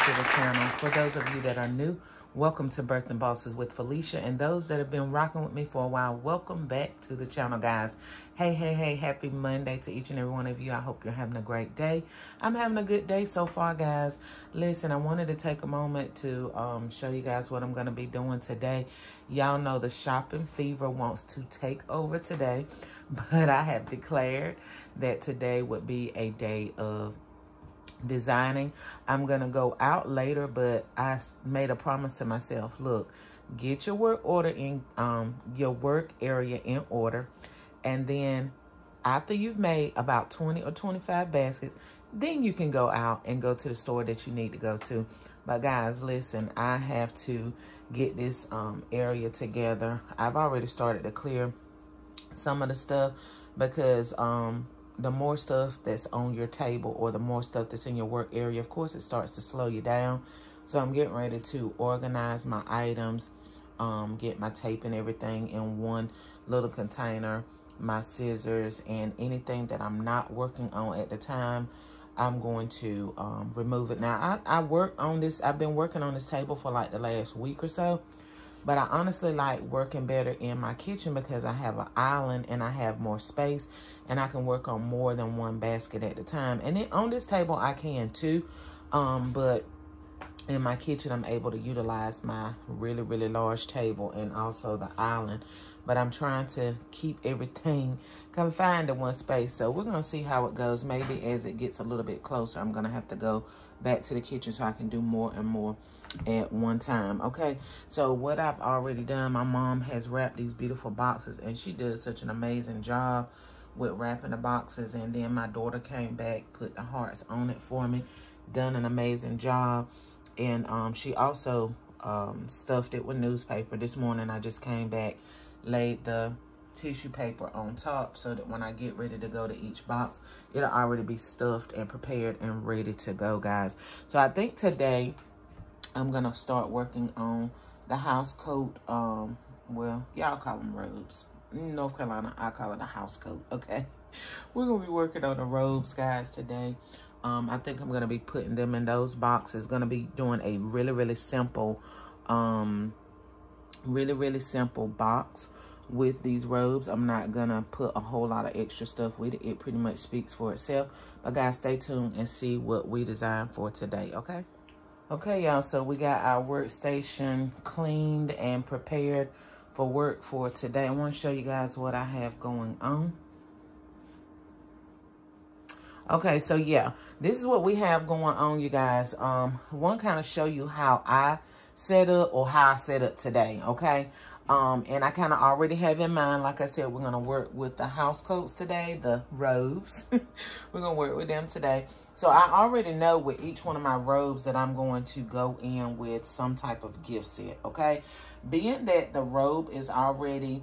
to the channel. For those of you that are new, welcome to Birthing Bosses with Felicia. And those that have been rocking with me for a while, welcome back to the channel, guys. Hey, hey, hey, happy Monday to each and every one of you. I hope you're having a great day. I'm having a good day so far, guys. Listen, I wanted to take a moment to um, show you guys what I'm going to be doing today. Y'all know the shopping fever wants to take over today, but I have declared that today would be a day of designing. I'm going to go out later, but I made a promise to myself. Look, get your work order in, um, your work area in order. And then after you've made about 20 or 25 baskets, then you can go out and go to the store that you need to go to. But guys, listen, I have to get this um, area together. I've already started to clear some of the stuff because um, the more stuff that's on your table or the more stuff that's in your work area, of course, it starts to slow you down. So I'm getting ready to organize my items, um, get my tape and everything in one little container, my scissors, and anything that I'm not working on at the time, I'm going to um, remove it. Now, I, I work on this, I've been working on this table for like the last week or so. But I honestly like working better in my kitchen because I have an island and I have more space and I can work on more than one basket at a time. And then on this table, I can too. Um, but in my kitchen, I'm able to utilize my really, really large table and also the island. But I'm trying to keep everything confined to one space. So we're going to see how it goes. Maybe as it gets a little bit closer, I'm going to have to go back to the kitchen so I can do more and more at one time. Okay, so what I've already done, my mom has wrapped these beautiful boxes and she does such an amazing job with wrapping the boxes. And then my daughter came back, put the hearts on it for me, done an amazing job. And um, she also um, stuffed it with newspaper. This morning I just came back, laid the tissue paper on top so that when I get ready to go to each box, it'll already be stuffed and prepared and ready to go, guys. So I think today I'm going to start working on the house coat. Um, well, y'all call them robes. North Carolina, I call it a house coat, okay? We're going to be working on the robes, guys, today. Um, I think I'm going to be putting them in those boxes. Going to be doing a really, really simple, um, really, really simple box with these robes. I'm not going to put a whole lot of extra stuff with it. It pretty much speaks for itself. But guys, stay tuned and see what we designed for today, okay? Okay, y'all, so we got our workstation cleaned and prepared for work for today. I want to show you guys what I have going on. Okay, so yeah, this is what we have going on, you guys. Um, to kind of show you how I set up or how I set up today, okay? Um, and I kind of already have in mind, like I said, we're going to work with the house coats today, the robes. we're going to work with them today. So I already know with each one of my robes that I'm going to go in with some type of gift set, okay? Being that the robe is already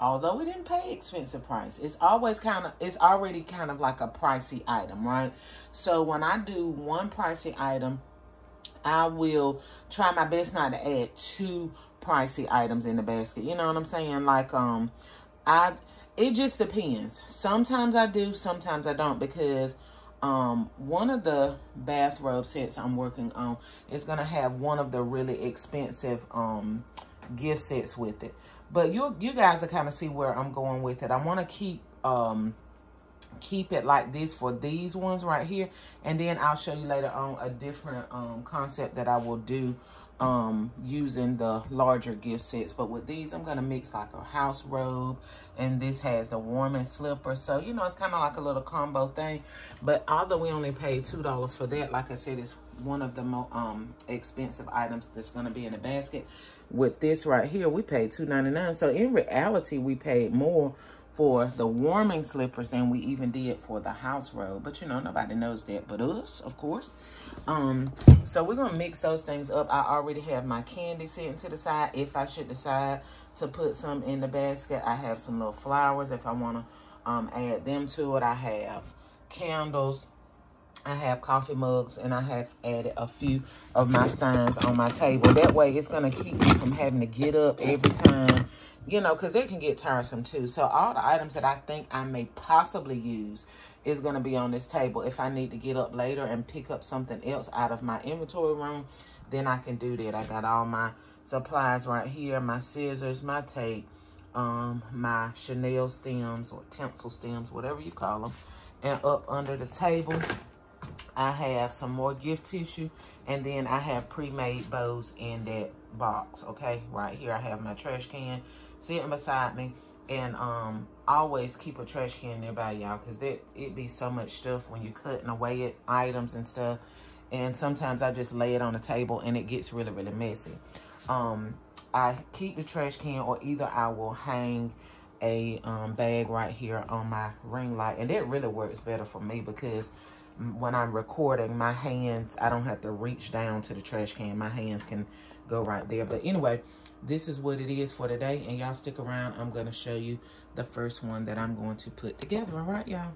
although we didn't pay expensive price, it's always kind of, it's already kind of like a pricey item, right? So when I do one pricey item, I will try my best not to add two pricey items in the basket. You know what I'm saying? Like, um, I, it just depends. Sometimes I do, sometimes I don't because um one of the bathrobe sets i'm working on is to have one of the really expensive um gift sets with it. But you you guys will kind of see where I'm going with it. I want to keep um keep it like this for these ones right here. And then I'll show you later on a different um concept that I will do um using the larger gift sets. But with these i'm gonna mix like a house robe and this has the warming slipper. So you know it's kind of like a little combo thing. But although we only paid two dollars for that like i said it's one of the more um expensive items that's going to be in the basket. With this right here we paid two ninety nine. so in reality we paid more for the warming slippers than we even did for the house robe. But, you know, nobody knows that but us, of course. Um, so we're going to mix those things up. I already have my candy sitting to the side. If I should decide to put some in the basket, I have some little flowers if I want to um, add them to it. I have candles. I have coffee mugs and I have added a few of my signs on my table. That way it's going to keep me from having to get up every time, you know, because it can get tiresome too. So all the items that I think I may possibly use is going to be on this table. If I need to get up later and pick up something else out of my inventory room, then I can do that. I got all my supplies right here, my scissors, my tape, um, my chenille stems or tinsel stems, whatever you call them. And up under the table, I have some more gift tissue. And then I have pre-made bows in that box, okay? Right here, I have my trash can sitting beside me. And um, always keep a trash can nearby, y'all, because it be so much stuff when you're cutting away at items and stuff. And sometimes I just lay it on the table and it gets really, really messy. Um, I keep the trash can or either I will hang a um, bag right here on my ring light. And that really works better for me because when I'm recording, my hands, I don't have to reach down to the trash can. My hands can go right there. But anyway, this is what it is for today. And y'all stick around. I'm going to show you the first one that I'm going to put together. All right, y'all?